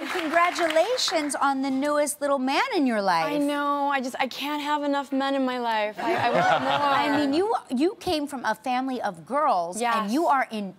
And congratulations on the newest little man in your life. I know. I just I can't have enough men in my life. I, I want more. I mean, you you came from a family of girls, and you are in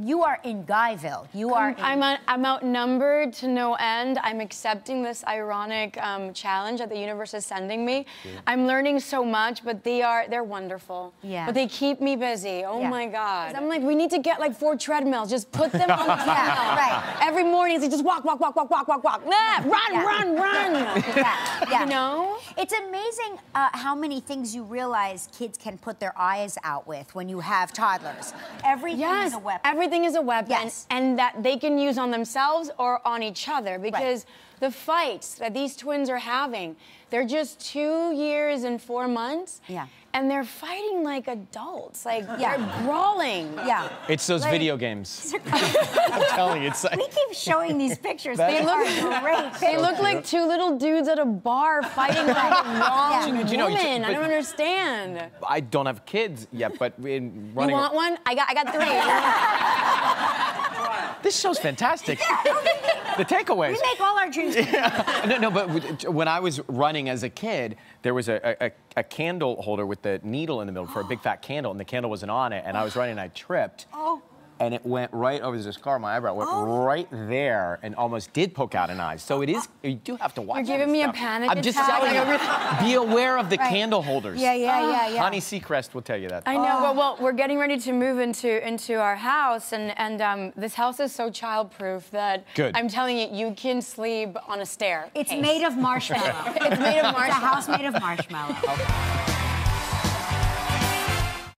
you are in Guyville. You are. in- I'm, out- I'm outnumbered to no end. I'm accepting this ironic um, challenge that the universe is sending me. I'm learning so much, but they are they're wonderful. Yeah. But they keep me busy. Oh Yeah. my God. I'm like, we need to get like four treadmills. Just put them on the treadmill. right. Every morning, it's like, just walk, walk, walk, walk, walk, walk, walk. Ah, run, Yeah. run, run. yeah, yeah. You know? It's amazing uh, how many things you realize kids can put their eyes out with when you have toddlers. Everything Yes, is a weapon. everything is a weapon, Yes. and that they can use on themselves or on each other because the fights that these twins are having, they're just two years and four months. Yeah. And they're fighting like adults, like Yeah. they're brawling. yeah. It's those Like- video games. I'm telling you, it's like. We keep showing these pictures. That- They look great. They look like two little dudes at a bar fighting like a wrong Yeah. Do you know, woman. I don't understand. I don't have kids yet, but in You running. You want one? I got, I got three. This show's fantastic. The takeaways. We make all our dreams. come No, no, but when I was running as a kid, there was a, a, a candle holder with the needle in the middle for a big fat candle, and the candle wasn't on it, and I was running and I tripped. Oh. And it went right over this scar, my eyebrow went right there and almost did poke out an eye. So it is, you do have to watch You're giving this me a stuff. panic I'm just attack. telling you, be aware of the Right. candle holders. Yeah, yeah, yeah, yeah. Connie Seacrest will tell you that. I know. Well, well, we're getting ready to move into into our house, and and um, this house is so childproof that Good. I'm telling you, you can sleep on a stair. It's made of marshmallow. It's made of It's a house made of marshmallow.